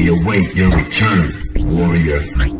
We await your return, warrior.